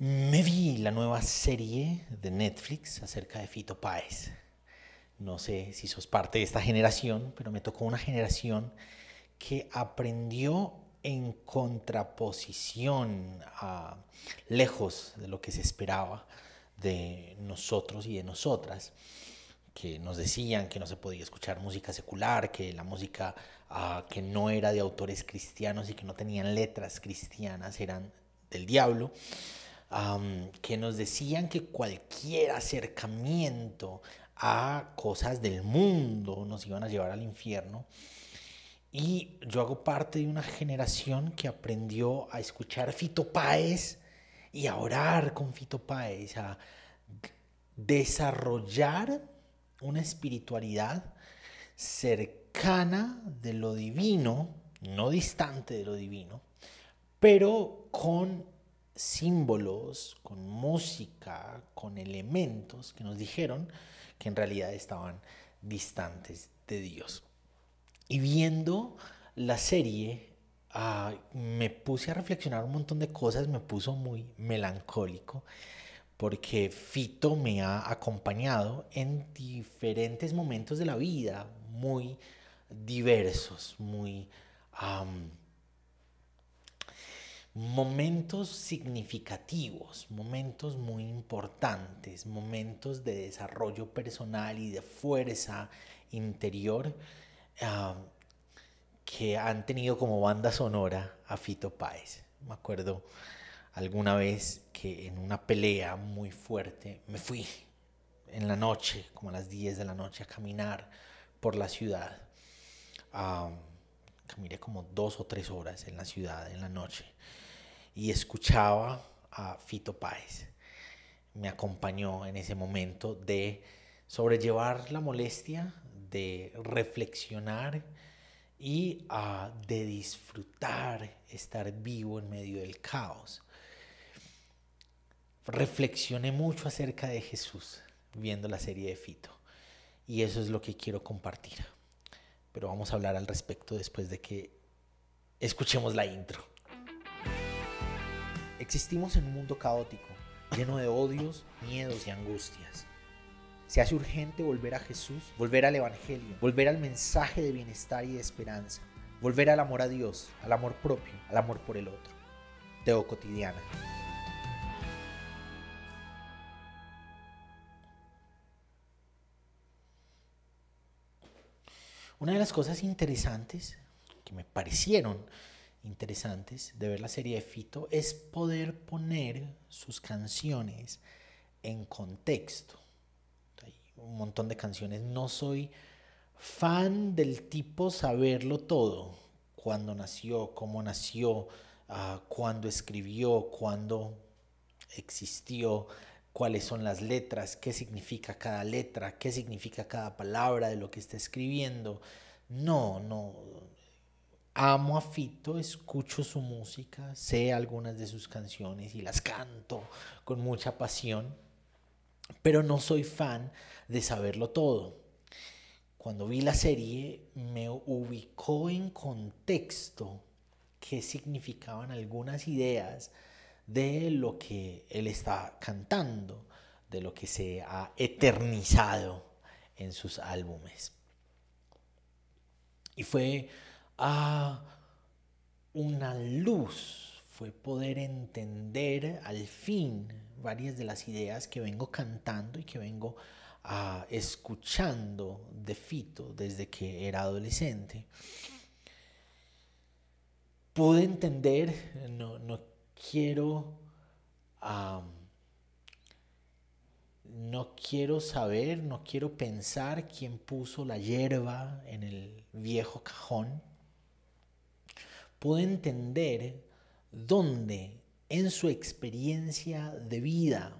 Me vi la nueva serie de Netflix acerca de Fito Páez. No sé si sos parte de esta generación, pero me tocó una generación que aprendió en contraposición a lejos de lo que se esperaba de nosotros y de nosotras, que nos decían que no se podía escuchar música secular, que la música ah, que no era de autores cristianos y que no tenían letras cristianas eran del diablo que nos decían que cualquier acercamiento a cosas del mundo nos iban a llevar al infierno. Y yo hago parte de una generación que aprendió a escuchar Fito Páez y a orar con Fito Páez, a desarrollar una espiritualidad cercana de lo divino, no distante de lo divino, pero con símbolos, con música, con elementos que nos dijeron que en realidad estaban distantes de Dios. Y viendo la serie, ah, me puse a reflexionar un montón de cosas, me puso muy melancólico, porque Fito me ha acompañado en diferentes momentos de la vida, muy diversos, muy momentos significativos, momentos muy importantes, momentos de desarrollo personal y de fuerza interior ah, que han tenido como banda sonora a Fito Páez. Me acuerdo alguna vez que en una pelea muy fuerte me fui en la noche, como a las 10 de la noche, a caminar por la ciudad. Ah, caminé como dos o tres horas en la ciudad en la noche y escuchaba a Fito Páez. Me acompañó en ese momento de sobrellevar la molestia, de reflexionar y de disfrutar estar vivo en medio del caos. Reflexioné mucho acerca de Jesús viendo la serie de Fito y eso es lo que quiero compartir. Pero vamos a hablar al respecto después de que escuchemos la intro. Existimos en un mundo caótico, lleno de odios, miedos y angustias. Se hace urgente volver a Jesús, volver al Evangelio, volver al mensaje de bienestar y de esperanza, volver al amor a Dios, al amor propio, al amor por el otro. Teo cotidiana. Una de las cosas interesantes que me parecieron interesantes de ver la serie de Fito es poder poner sus canciones en contexto. Hay un montón de canciones. No soy fan del tipo saberlo todo. Cuándo nació, cómo nació, uh, cuándo escribió, cuándo existió, cuáles son las letras, qué significa cada letra, qué significa cada palabra de lo que está escribiendo. No, no, amo a Fito, escucho su música, sé algunas de sus canciones y las canto con mucha pasión, pero no soy fan de saberlo todo. Cuando vi la serie me ubicó en contexto qué significaban algunas ideas de lo que él está cantando, de lo que se ha eternizado en sus álbumes. Y fue a una luz, fue poder entender al fin varias de las ideas que vengo cantando y que vengo ah, escuchando de Fito desde que era adolescente. Pude entender, no, no quiero... no quiero saber, no quiero pensar quién puso la hierba en el viejo cajón puede entender dónde en su experiencia de vida,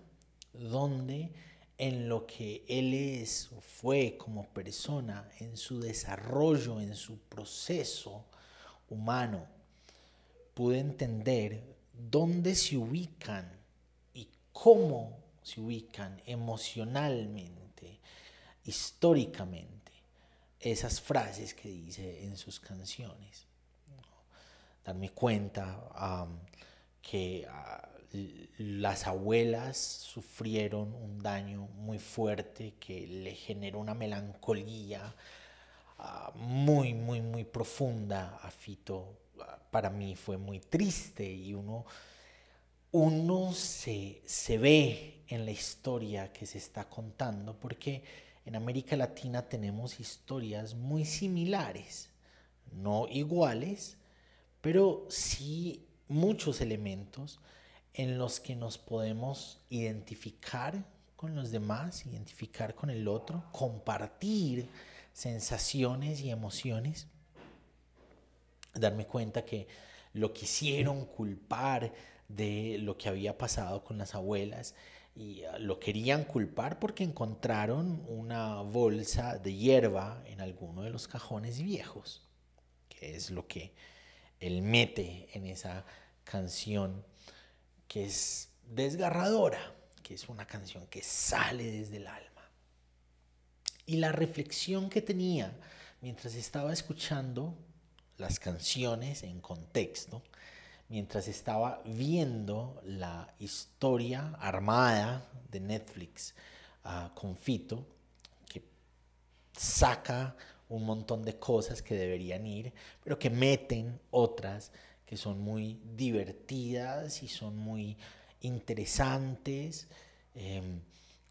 dónde en lo que él es o fue como persona, en su desarrollo, en su proceso humano, pude entender dónde se ubican y cómo se ubican emocionalmente, históricamente, esas frases que dice en sus canciones darme cuenta que ah, las abuelas sufrieron un daño muy fuerte que le generó una melancolía ah, muy, muy, muy profunda a Fito. Para mí fue muy triste y uno, uno se, se ve en la historia que se está contando porque en América Latina tenemos historias muy similares, no iguales, pero sí muchos elementos en los que nos podemos identificar con los demás, identificar con el otro, compartir sensaciones y emociones, darme cuenta que lo quisieron culpar de lo que había pasado con las abuelas y ah, lo querían culpar porque encontraron una bolsa de hierba en alguno de los cajones viejos, que es lo que él mete en esa canción que es desgarradora, que es una canción que sale desde el alma. Y la reflexión que tenía mientras estaba escuchando las canciones en contexto, mientras estaba viendo la historia armada de Netflix uh, con Fito, que saca un montón de cosas que deberían ir, pero que meten otras que son muy divertidas y son muy interesantes. Em,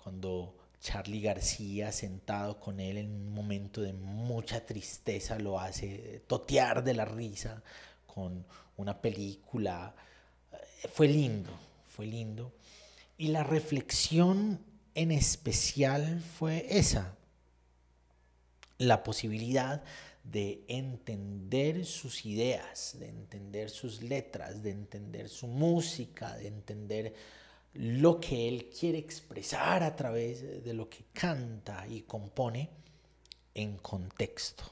cuando Charlie García, sentado con él en un momento de mucha tristeza, lo hace totear de la risa con una película. Eh, fue lindo, fue lindo. Y la reflexión en especial fue esa, la posibilidad de entender sus ideas, de entender sus letras, de entender su música, de entender lo que él quiere expresar a través de lo que canta y compone en contexto,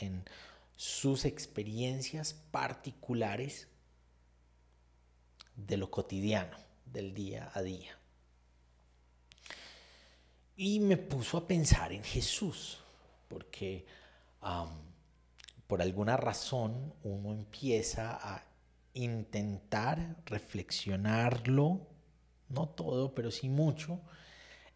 en sus experiencias particulares de lo cotidiano, del día a día. Y me puso a pensar en Jesús, porque por alguna razón uno empieza a intentar reflexionarlo, no todo, pero sí mucho,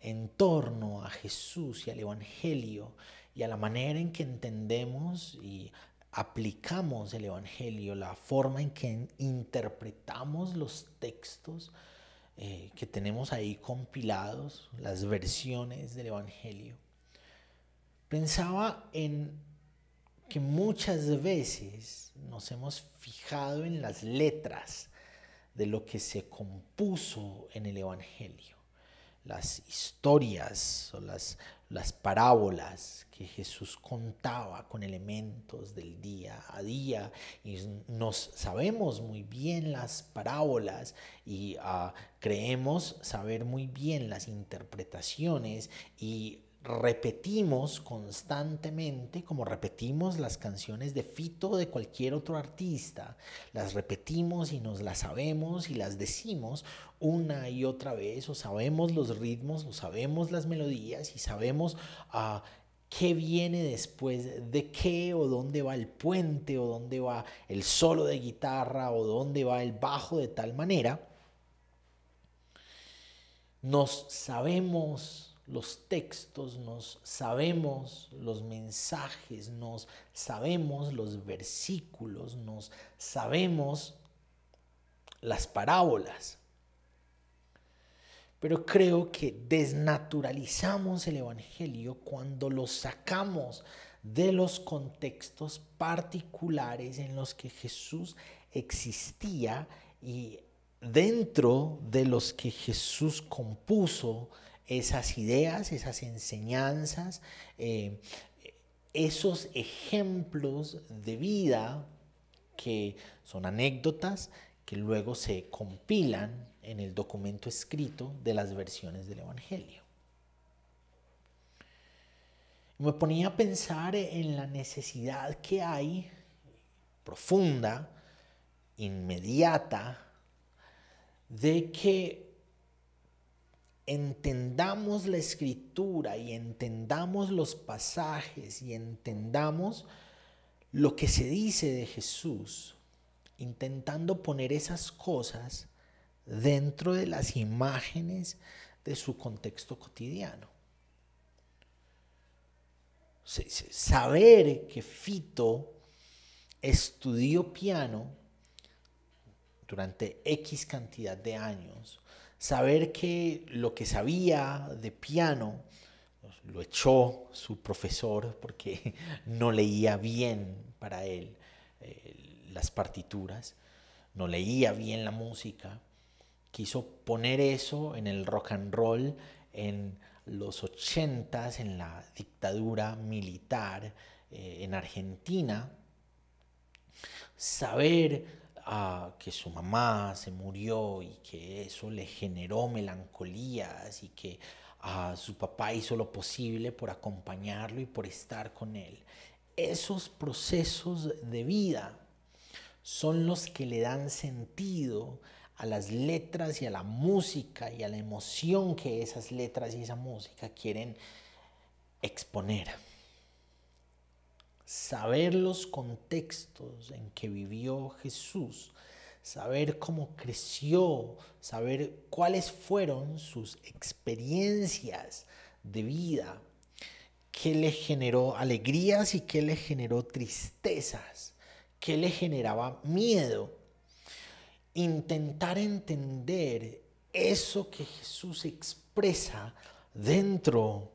en torno a Jesús y al Evangelio y a la manera en que entendemos y aplicamos el Evangelio, la forma en que interpretamos los textos eh, que tenemos ahí compilados, las versiones del Evangelio. Pensaba en que muchas veces nos hemos fijado en las letras de lo que se compuso en el Evangelio, las historias o las, las parábolas que Jesús contaba con elementos del día a día. Y nos sabemos muy bien las parábolas y ah, creemos saber muy bien las interpretaciones y repetimos constantemente, como repetimos las canciones de Fito de cualquier otro artista, las repetimos y nos las sabemos y las decimos una y otra vez, o sabemos los ritmos, o sabemos las melodías y sabemos uh, qué viene después de qué, o dónde va el puente, o dónde va el solo de guitarra, o dónde va el bajo de tal manera. Nos sabemos los textos, nos sabemos los mensajes, nos sabemos los versículos, nos sabemos las parábolas. Pero creo que desnaturalizamos el Evangelio cuando lo sacamos de los contextos particulares en los que Jesús existía y dentro de los que Jesús compuso esas ideas, esas enseñanzas, eh, esos ejemplos de vida que son anécdotas que luego se compilan en el documento escrito de las versiones del Evangelio. Me ponía a pensar en la necesidad que hay profunda, inmediata, de que entendamos la escritura y entendamos los pasajes y entendamos lo que se dice de Jesús, intentando poner esas cosas dentro de las imágenes de su contexto cotidiano. Saber que Fito estudió piano durante X cantidad de años, saber que lo que sabía de piano lo echó su profesor porque no leía bien para él eh, las partituras, no leía bien la música, quiso poner eso en el rock and roll en los ochentas, en la dictadura militar eh, en Argentina, saber ah, que su mamá se murió y que eso le generó melancolías y que ah, su papá hizo lo posible por acompañarlo y por estar con él. Esos procesos de vida son los que le dan sentido a las letras y a la música y a la emoción que esas letras y esa música quieren exponer. Saber los contextos en que vivió Jesús, saber cómo creció, saber cuáles fueron sus experiencias de vida, qué le generó alegrías y qué le generó tristezas, qué le generaba miedo. Intentar entender eso que Jesús expresa dentro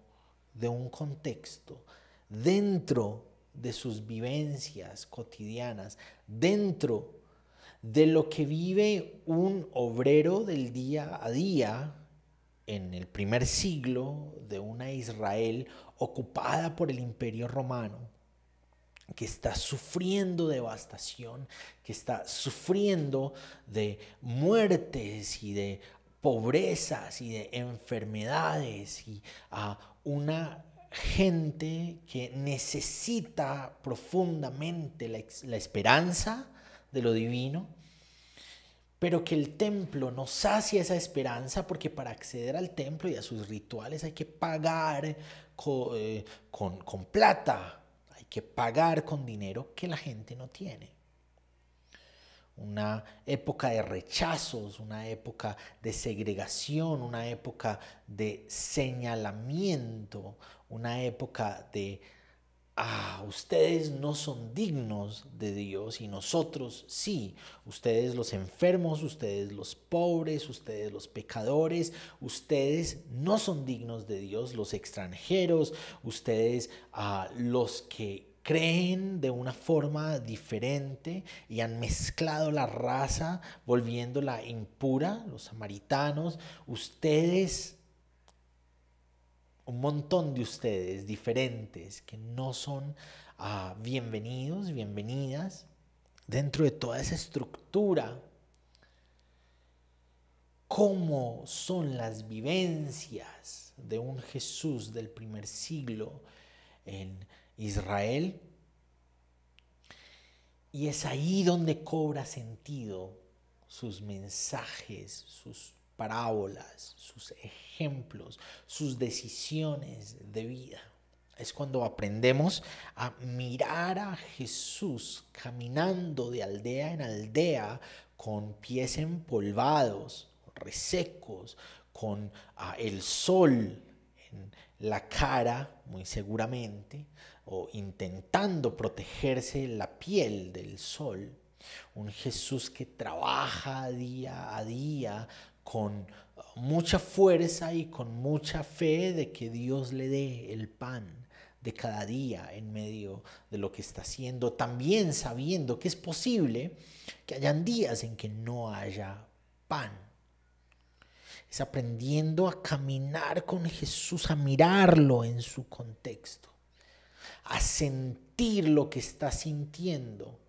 de un contexto, dentro de sus vivencias cotidianas, dentro de lo que vive un obrero del día a día en el primer siglo de una Israel ocupada por el imperio romano que está sufriendo devastación, que está sufriendo de muertes y de pobrezas y de enfermedades y a una gente que necesita profundamente la, esperanza de lo divino, pero que el templo no sacia esa esperanza porque para acceder al templo y a sus rituales hay que pagar con, eh, con, plata, que pagar con dinero que la gente no tiene. Una época de rechazos, una época de segregación, una época de señalamiento, una época de ah, ustedes no son dignos de Dios y nosotros sí, ustedes los enfermos, ustedes los pobres, ustedes los pecadores, ustedes no son dignos de Dios, los extranjeros, ustedes ah, los que creen de una forma diferente y han mezclado la raza volviéndola impura, los samaritanos, ustedes un montón de ustedes diferentes que no son ah, bienvenidos, bienvenidas dentro de toda esa estructura. ¿Cómo son las vivencias de un Jesús del primer siglo en Israel? Y es ahí donde cobra sentido sus mensajes, sus parábolas, sus ejemplos, sus decisiones de vida. Es cuando aprendemos a mirar a Jesús caminando de aldea en aldea con pies empolvados, resecos, con ah, el sol en la cara, muy seguramente, o intentando protegerse la piel del sol. Un Jesús que trabaja día a día con mucha fuerza y con mucha fe de que Dios le dé el pan de cada día en medio de lo que está haciendo, también sabiendo que es posible que hayan días en que no haya pan. Es aprendiendo a caminar con Jesús, a mirarlo en su contexto, a sentir lo que está sintiendo,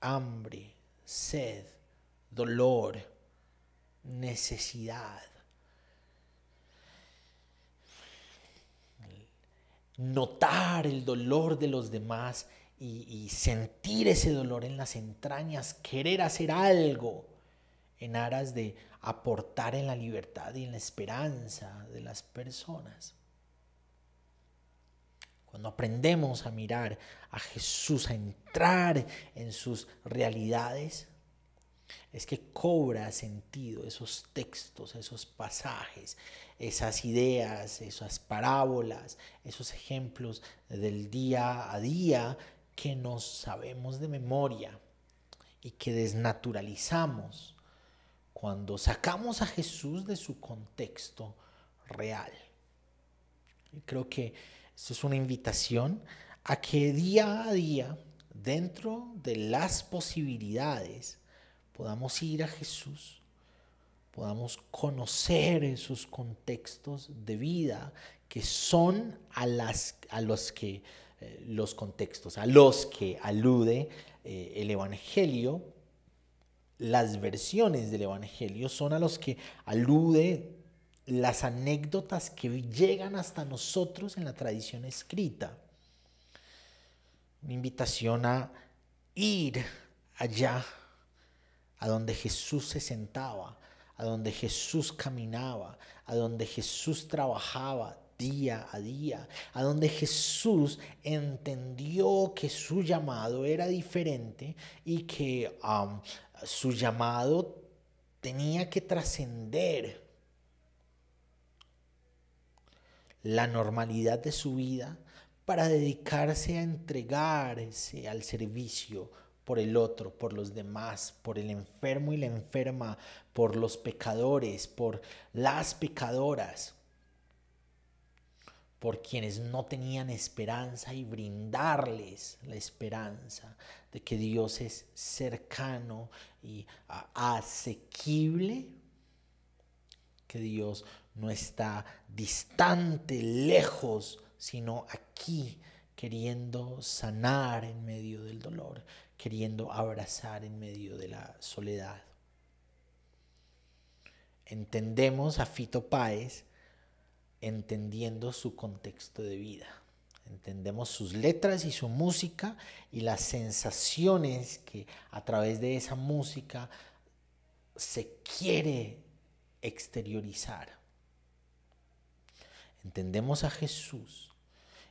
hambre, sed, dolor, necesidad. Notar el dolor de los demás y, sentir ese dolor en las entrañas, querer hacer algo en aras de aportar en la libertad y en la esperanza de las personas. Cuando aprendemos a mirar a Jesús, a entrar en sus realidades, es que cobra sentido esos textos, esos pasajes, esas ideas, esas parábolas, esos ejemplos del día a día que nos sabemos de memoria y que desnaturalizamos cuando sacamos a Jesús de su contexto real. Y creo que esto es una invitación a que día a día, dentro de las posibilidades, podamos ir a Jesús, podamos conocer sus contextos de vida que son a, las, a los que eh, los contextos a los que alude eh, el Evangelio, las versiones del Evangelio son a los que alude las anécdotas que llegan hasta nosotros en la tradición escrita. Una invitación a ir allá, a donde Jesús se sentaba, a donde Jesús caminaba, a donde Jesús trabajaba día a día, a donde Jesús entendió que su llamado era diferente y que um, su llamado tenía que trascender la normalidad de su vida para dedicarse a entregarse al servicio por el otro, por los demás, por el enfermo y la enferma, por los pecadores, por las pecadoras por quienes no tenían esperanza y brindarles la esperanza de que Dios es cercano y asequible, que Dios no está distante, lejos, sino aquí queriendo sanar en medio del dolor, queriendo abrazar en medio de la soledad. Entendemos a Fito Páez entendiendo su contexto de vida. Entendemos sus letras y su música y las sensaciones que a través de esa música se quiere exteriorizar. Entendemos a Jesús,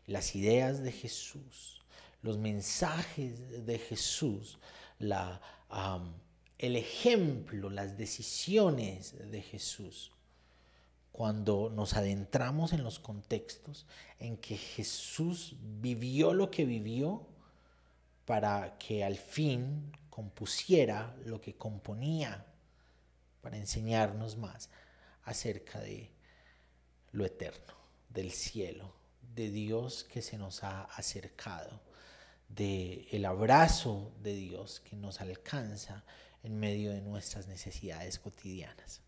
las ideas de Jesús, los mensajes de Jesús, el ejemplo, las decisiones de Jesús. Cuando nos adentramos en los contextos en que Jesús vivió lo que vivió para que al fin compusiera lo que componía, para enseñarnos más acerca de lo eterno, del cielo, de Dios que se nos ha acercado, de el abrazo de Dios que nos alcanza en medio de nuestras necesidades cotidianas.